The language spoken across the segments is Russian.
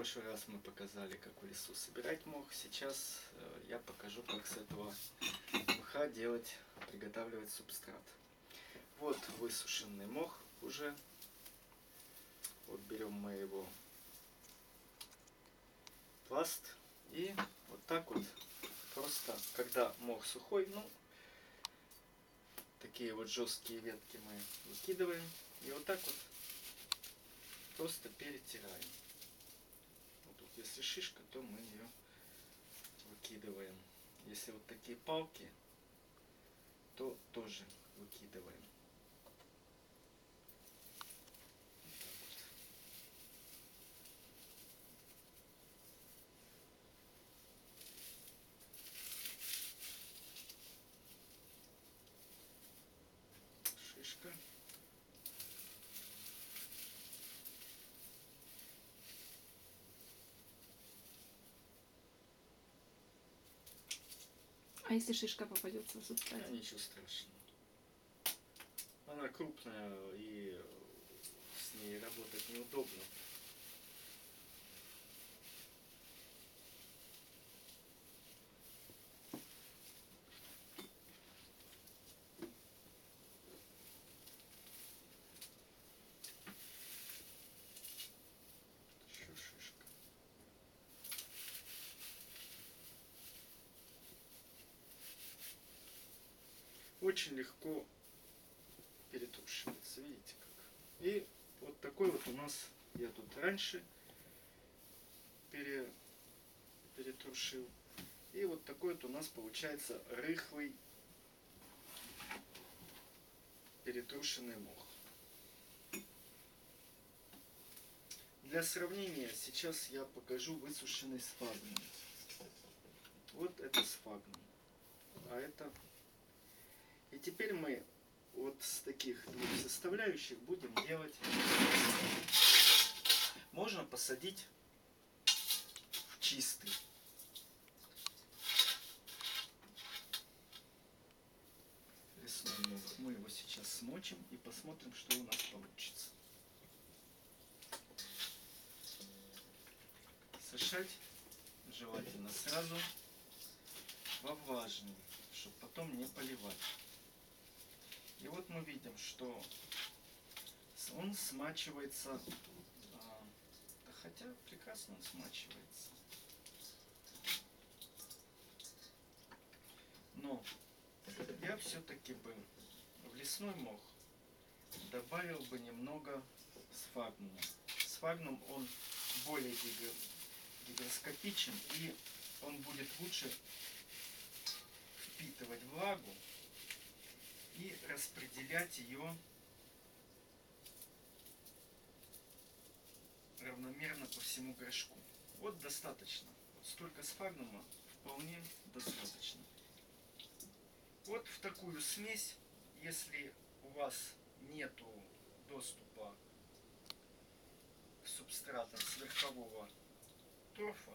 прошлый раз мы показали, как в лесу собирать мох. Сейчас э, я покажу, как с этого мха делать, приготавливать субстрат. Вот высушенный мох уже. Вот берем мы его пласт и вот так вот просто, когда мох сухой, ну, такие вот жесткие ветки мы выкидываем и вот так вот просто перетираем. Если шишка, то мы ее выкидываем. Если вот такие палки, то тоже выкидываем. шишка. А если шишка попадется в субстрате? Да, ничего страшного. Она крупная и с ней работать неудобно. Еще шишка. Очень легко перетрушивается, видите как. И вот такой вот у нас, я тут раньше пере, перетрушил. И вот такой вот у нас получается рыхлый перетрушенный мох. Для сравнения сейчас я покажу высушенный сфагнум. Вот это сфагнум. А это... И теперь мы вот с таких двух составляющих будем делать. Можно посадить в чистый. Мы его сейчас смочим и посмотрим, что у нас получится. Сушать желательно сразу во влажный, чтобы потом не поливать. И вот мы видим, что он смачивается, а, да хотя прекрасно он смачивается. Но я все-таки бы в лесной мох добавил бы немного сфагнума. Сфагнум он более гигро- гигроскопичен и он будет лучше впитывать влагу и распределять ее равномерно по всему горшку. Вот достаточно. Столько сфагнума вполне достаточно. Вот в такую смесь, если у вас нету доступа к субстратам с верхового торфа,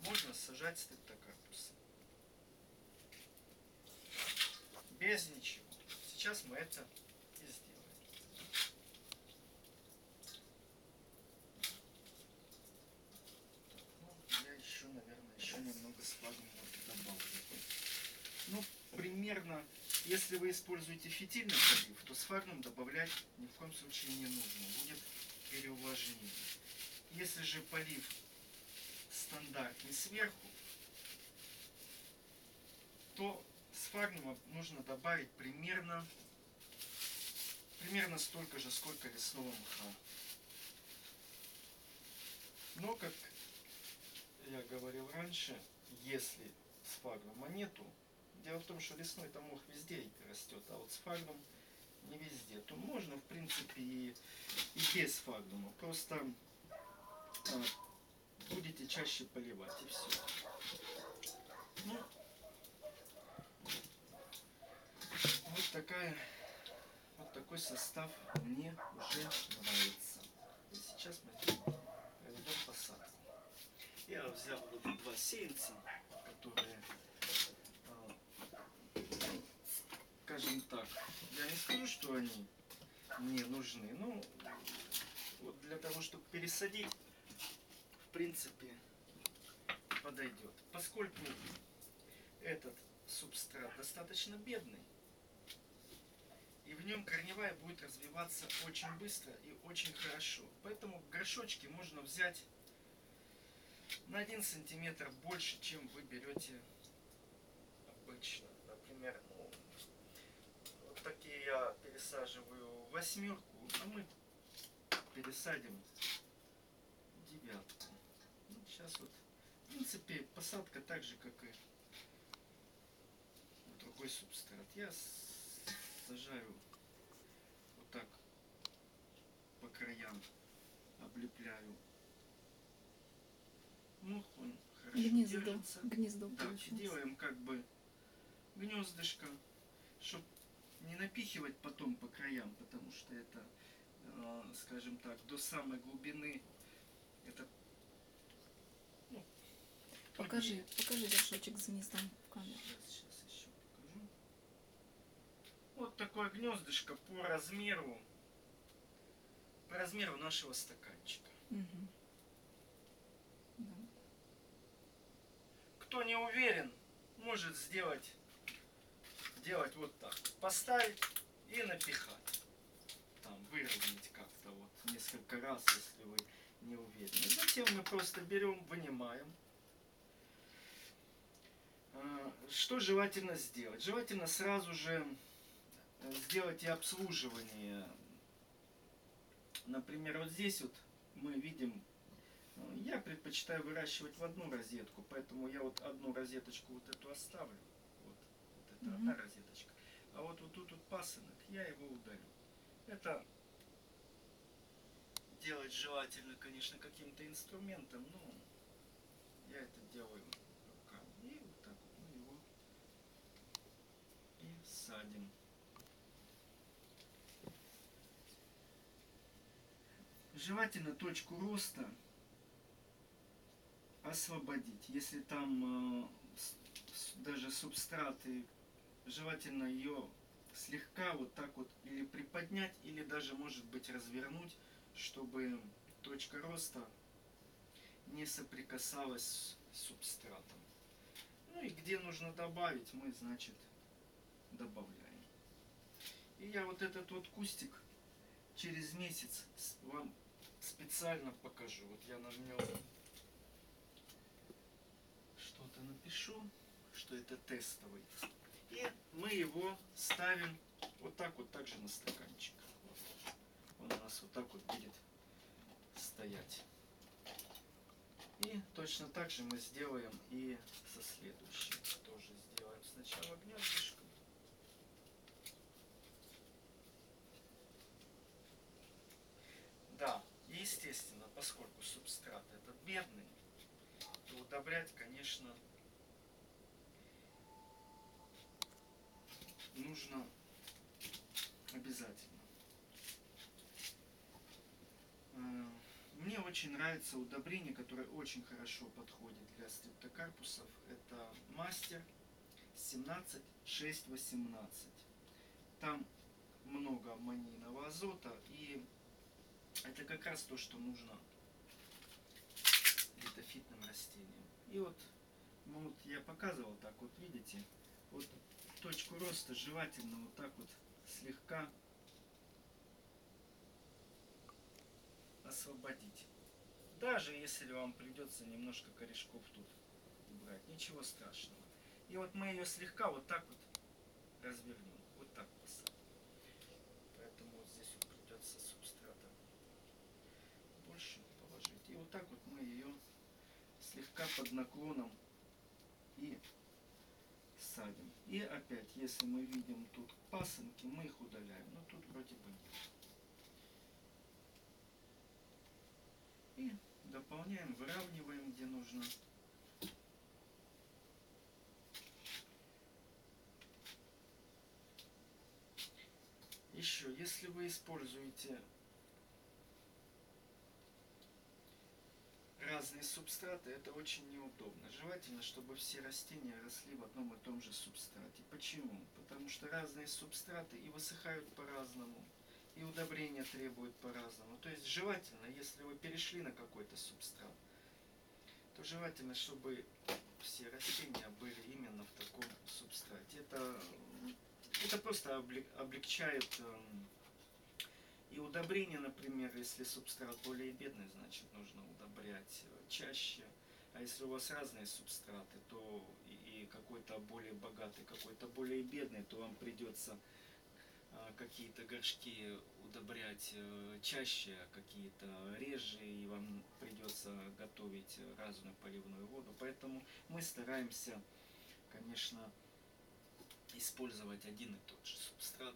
можно сажать стептокактусы. Без ничего. Сейчас мы это и сделаем. Ну, я еще, наверное, еще немного сфагнума добавлю. Ну, примерно, если вы используете фитильный полив, то сфагнум добавлять ни в коем случае не нужно. Будет переувлажнение. Если же полив стандартный сверху, то сфагнума нужно добавить примерно примерно столько же, сколько лесного мха. Но, как я говорил раньше, если сфагнума нету, дело в том, что лесной там мох везде растет, а вот сфагнум не везде, то можно, в принципе, и, и без сфагнума. Просто а, будете чаще поливать и все. Ну, вот такая вот такой состав мне уже нравится. И сейчас мы проведем посадку. Я взял вот два сеянца, которые, а, скажем так, я не скажу, что они мне нужны, но вот для того, чтобы пересадить, в принципе, подойдет. Поскольку этот субстрат достаточно бедный, и в нем корневая будет развиваться очень быстро и очень хорошо. Поэтому в горшочке можно взять на 1 сантиметр больше, чем вы берете обычно. Например, ну, вот такие я пересаживаю восьмерку, а мы пересадим девятку. Ну, сейчас вот, в принципе, посадка так же, как и другой субстрат. Я сажаю вот так по краям, облепляю мох, он хорошо Гнездо. держится. Гнездо Да, делаем как бы гнездышко, чтобы не напихивать потом по краям, потому что это, э, скажем так, до самой глубины это ну, Покажи, покажи горшочек с гнездом в камеру. Сейчас, покажу. Вот такое гнездышко по размеру, по размеру нашего стаканчика. Да. Кто не уверен, может сделать, делать вот так. Поставить и напихать. Там выровнять как-то вот несколько раз, если вы не уверены. Затем мы просто берем, вынимаем. А, Что желательно сделать? Желательно сразу же сделать и обслуживание. Например, вот здесь вот мы видим Э, Я предпочитаю выращивать в одну розетку, поэтому я вот одну розеточку вот эту оставлю. Вот, вот это Мгм. одна розеточка. А вот, вот тут вот пасынок, я его удалю. Это делать желательно, конечно, каким-то инструментом, но я это делаю руками. И вот так вот мы его и садим. Желательно точку роста освободить. Если там э, даже субстраты, желательно ее слегка вот так вот или приподнять, или даже может быть развернуть, чтобы точка роста не соприкасалась с субстратом. Ну и где нужно добавить, мы, значит, добавляем. И я вот этот вот кустик через месяц вам специально покажу. Вот я на нем что-то напишу, что это тестовый. И мы его ставим вот так вот также на стаканчик. Вот. Он у нас вот так вот будет стоять. И точно так же мы сделаем и со следующим. Тоже сделаем сначала гнездышко. Да, и естественно, поскольку субстрат этот бедный, то удобрять, конечно, нужно обязательно. Э, Мне очень нравится удобрение, которое очень хорошо подходит для стрептокарпусов. Это мастер 17618. Там много аммонийного азота и это как раз то, что нужно литофитным растениям. И вот, ну вот я показывал так вот, видите, вот точку роста желательно вот так вот слегка освободить. Даже если вам придется немножко корешков тут убрать, ничего страшного. И вот мы ее слегка вот так вот развернем, вот так посадим. Поэтому вот здесь вот придется субстрата больше положить. И вот так вот мы ее слегка под наклоном и садим. И опять, если мы видим тут пасынки, мы их удаляем. Но тут вроде бы нет. И дополняем, выравниваем, где нужно. Еще, если вы используете разные субстраты, это очень неудобно. Желательно, чтобы все растения росли в одном и том же субстрате. Почему? Потому что разные субстраты и высыхают по-разному, и удобрения требуют по-разному. То есть желательно, если вы перешли на какой-то субстрат, то желательно, чтобы все растения были именно в таком субстрате. Это, это просто облег- облегчает эм, и удобрение, например, если субстрат более бедный, значит нужно удобрять э, чаще. А если у вас разные субстраты, то и, какой-то более богатый, какой-то более бедный, то вам придется а, какие-то горшки удобрять э, чаще, а какие-то реже, и вам придется готовить разную поливную воду. Поэтому мы стараемся, конечно, использовать один и тот же субстрат